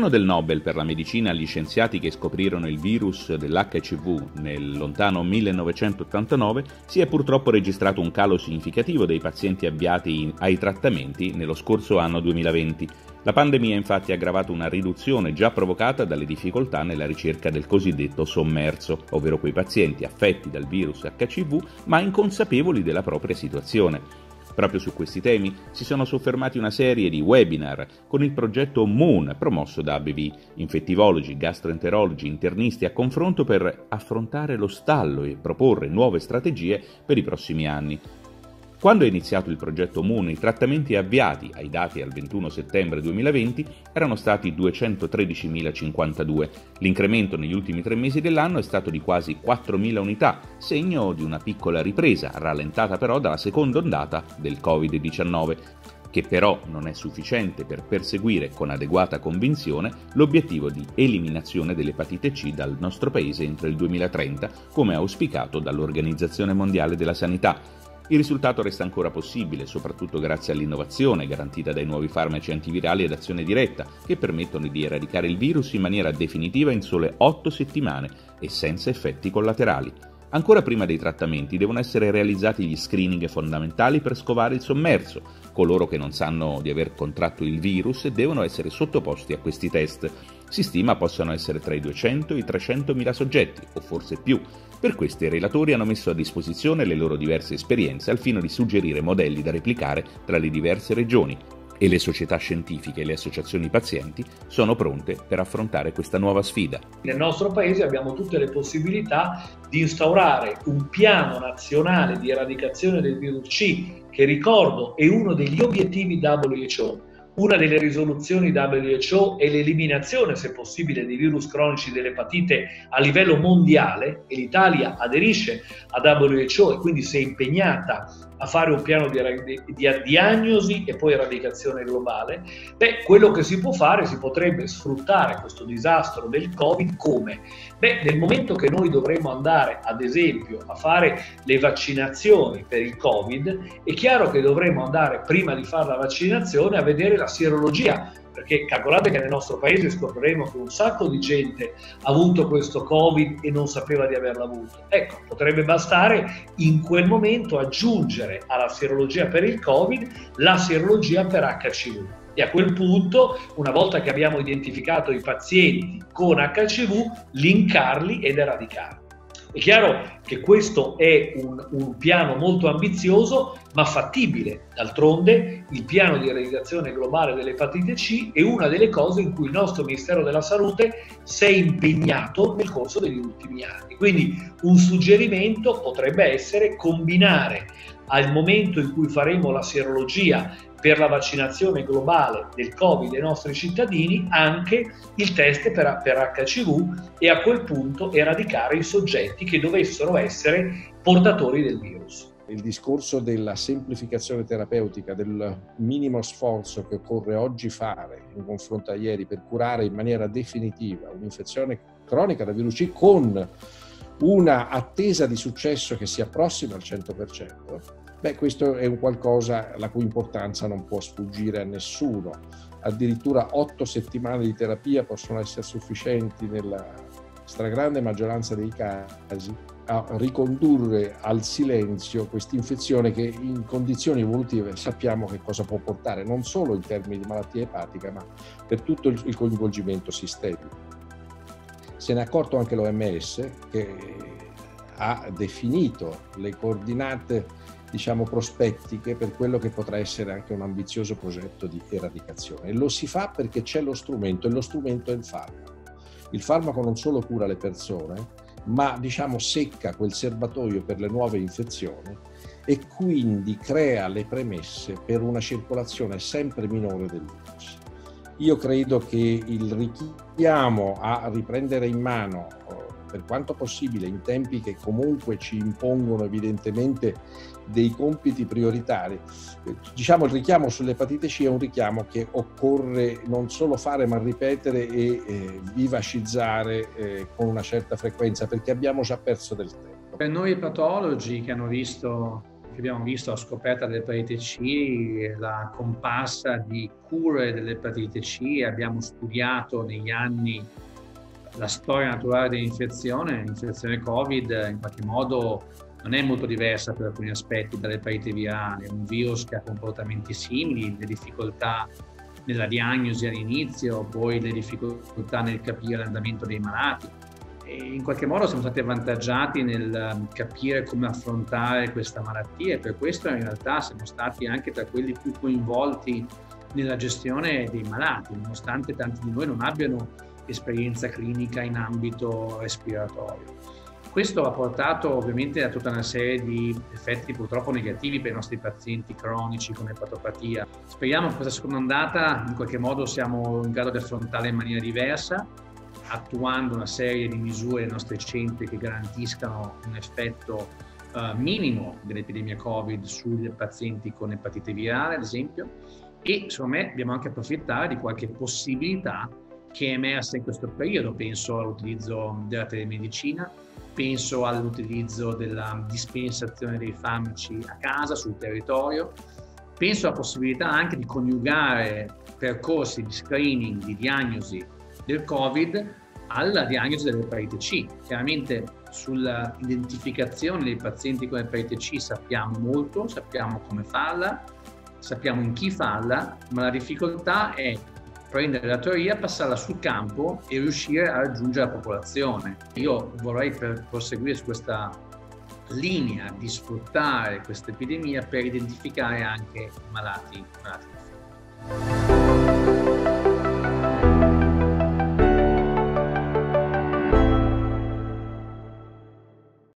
Nell'anno del Nobel per la medicina agli scienziati che scoprirono il virus dell'HCV nel lontano 1989 si è purtroppo registrato un calo significativo dei pazienti avviati ai trattamenti nello scorso anno 2020. La pandemia infatti ha aggravato una riduzione già provocata dalle difficoltà nella ricerca del cosiddetto sommerso, ovvero quei pazienti affetti dal virus HCV ma inconsapevoli della propria situazione. Proprio su questi temi si sono soffermati una serie di webinar con il progetto Moon promosso da ABV, infettivologi, gastroenterologi, internisti a confronto per affrontare lo stallo e proporre nuove strategie per i prossimi anni. Quando è iniziato il progetto Moon, i trattamenti avviati ai dati al 21 settembre 2020 erano stati 213.052. L'incremento negli ultimi tre mesi dell'anno è stato di quasi 4.000 unità, segno di una piccola ripresa, rallentata però dalla seconda ondata del Covid-19 che però non è sufficiente per perseguire con adeguata convinzione l'obiettivo di eliminazione dell'epatite C dal nostro paese entro il 2030, come auspicato dall'Organizzazione Mondiale della Sanità, il risultato resta ancora possibile, soprattutto grazie all'innovazione garantita dai nuovi farmaci antivirali ad azione diretta, che permettono di eradicare il virus in maniera definitiva in sole 8 settimane e senza effetti collaterali. Ancora prima dei trattamenti devono essere realizzati gli screening fondamentali per scovare il sommerso. Coloro che non sanno di aver contratto il virus devono essere sottoposti a questi test. Si stima possano essere tra i 200 e i 300 mila soggetti, o forse più. Per questo i relatori hanno messo a disposizione le loro diverse esperienze al fine di suggerire modelli da replicare tra le diverse regioni e le società scientifiche e le associazioni pazienti sono pronte per affrontare questa nuova sfida. Nel nostro paese abbiamo tutte le possibilità di instaurare un piano nazionale di eradicazione del virus C che ricordo è uno degli obiettivi WHO una delle risoluzioni WHO è l'eliminazione, se possibile, dei virus cronici dell'epatite a livello mondiale e l'Italia aderisce a WHO e quindi si è impegnata a fare un piano di, di, diagnosi e poi eradicazione globale, beh, quello che si può fare, si potrebbe sfruttare questo disastro del Covid come? Beh, nel momento che noi dovremo andare, ad esempio, a fare le vaccinazioni per il Covid, è chiaro che dovremo andare, prima di fare la vaccinazione, a vedere la sierologia perché calcolate che nel nostro paese scopriremo che un sacco di gente ha avuto questo Covid e non sapeva di averlo avuto. Ecco, potrebbe bastare in quel momento aggiungere alla sierologia per il Covid la sierologia per HCV. E a quel punto, una volta che abbiamo identificato i pazienti con HCV, linkarli ed eradicarli. È chiaro che questo è un, un, piano molto ambizioso, ma fattibile. D'altronde, il piano di eradicazione globale dell'epatite C è una delle cose in cui il nostro Ministero della Salute si è impegnato nel corso degli ultimi anni. Quindi un suggerimento potrebbe essere combinare al momento in cui faremo la serologia per la vaccinazione globale del Covid ai nostri cittadini anche il test per, per HCV e a quel punto eradicare i soggetti che dovessero essere portatori del virus. Il discorso della semplificazione terapeutica, del minimo sforzo che occorre oggi fare in confronto a ieri per curare in maniera definitiva un'infezione cronica da virus C con una attesa di successo che si approssima al 100%, Beh, questo è un qualcosa la cui importanza non può sfuggire a nessuno. Addirittura otto settimane di terapia possono essere sufficienti nella stragrande maggioranza dei casi a ricondurre al silenzio questa infezione che in condizioni evolutive sappiamo che cosa può portare, non solo in termini di malattia epatica, ma per tutto il coinvolgimento sistemico. Se ne è accorto anche l'OMS che ha definito le coordinate diciamo, prospettiche per quello che potrà essere anche un ambizioso progetto di eradicazione. Lo si fa perché c'è lo strumento e lo strumento è il farmaco. Il farmaco non solo cura le persone, ma diciamo secca quel serbatoio per le nuove infezioni e quindi crea le premesse per una circolazione sempre minore del virus. Io credo che il richiamo a riprendere in mano per quanto possibile in tempi che comunque ci impongono evidentemente dei compiti prioritari. Diciamo il richiamo sull'epatite C è un richiamo che occorre non solo fare ma ripetere e eh, vivacizzare eh, con una certa frequenza perché abbiamo già perso del tempo. Per noi patologi che hanno visto abbiamo visto la scoperta dell'epatite C, la comparsa di cure dell'epatite C, abbiamo studiato negli anni la storia naturale dell'infezione, l'infezione Covid in qualche modo non è molto diversa per alcuni aspetti dall'epatite virale, è un virus che ha comportamenti simili, le difficoltà nella diagnosi all'inizio, poi le difficoltà nel capire l'andamento dei malati. E in qualche modo siamo stati avvantaggiati nel um, capire come affrontare questa malattia e per questo in realtà siamo stati anche tra quelli più coinvolti nella gestione dei malati, nonostante tanti di noi non abbiano esperienza clinica in ambito respiratorio. Questo ha portato ovviamente a tutta una serie di effetti purtroppo negativi per i nostri pazienti cronici con epatopatia. Speriamo che questa seconda ondata in qualche modo siamo in grado di affrontarla in maniera diversa, attuando una serie di misure nei nostri centri che garantiscano un effetto uh, minimo dell'epidemia Covid sui pazienti con epatite virale, ad esempio, e secondo me dobbiamo anche approfittare di qualche possibilità che è emersa in questo periodo. Penso all'utilizzo della telemedicina, penso all'utilizzo della dispensazione dei farmaci a casa, sul territorio, penso alla possibilità anche di coniugare percorsi di screening, di diagnosi del Covid alla diagnosi dell'epatite C. Chiaramente sull'identificazione dei pazienti con epatite C sappiamo molto, sappiamo come farla, sappiamo in chi farla, ma la difficoltà è prendere la teoria, passarla sul campo e riuscire a raggiungere la popolazione. Io vorrei proseguire su questa linea di sfruttare questa epidemia per identificare anche malati, malati